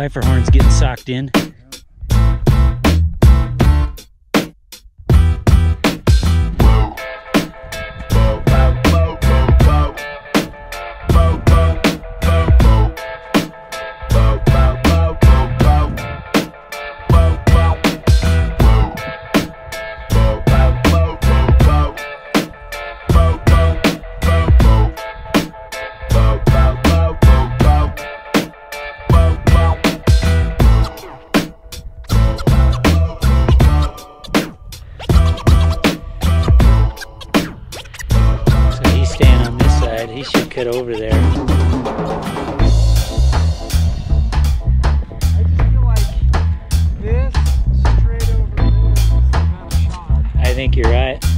Pfeiffer horn's getting socked in. This is the better shot. I think you're right.